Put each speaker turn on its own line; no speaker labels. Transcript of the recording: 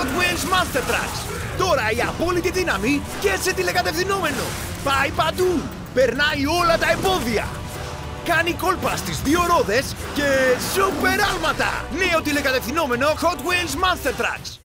Hot Wheels Master Tracks. Τώρα η απόλυτη δύναμη και σε τηλεκατευθυνόμενο. Πάει παντού. Περνάει όλα τα εμπόδια. Κάνει κόλπα στις δύο ρόδες και σούπερ άλματα. Νέο τηλεκατευθυνόμενο Hot Wheels Master Tracks.